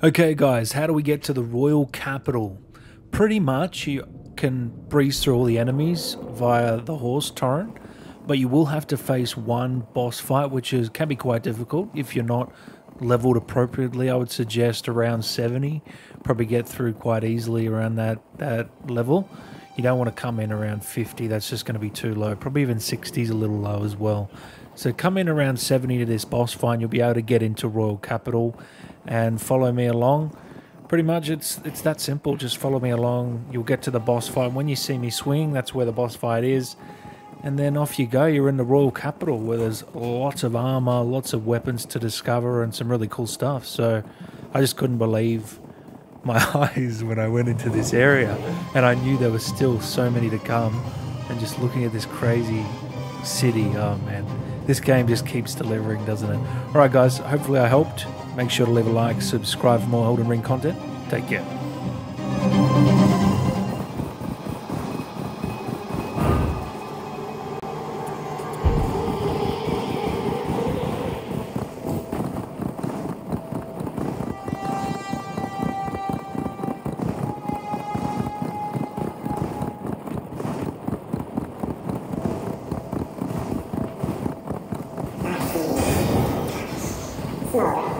Okay, guys, how do we get to the royal capital? Pretty much, you can breeze through all the enemies via the horse torrent, but you will have to face one boss fight, which is can be quite difficult if you're not leveled appropriately. I would suggest around 70, probably get through quite easily around that that level. You don't want to come in around 50, that's just going to be too low. Probably even 60 is a little low as well. So come in around 70 to this boss fight, you'll be able to get into Royal Capital and follow me along. Pretty much it's it's that simple, just follow me along. You'll get to the boss fight. When you see me swing, that's where the boss fight is. And then off you go, you're in the Royal Capital where there's lots of armor, lots of weapons to discover and some really cool stuff. So I just couldn't believe my eyes when I went into this area, and I knew there was still so many to come. And just looking at this crazy city, oh man, this game just keeps delivering, doesn't it? All right, guys, hopefully I helped. Make sure to leave a like, subscribe for more Elden Ring content. Take care. Florida.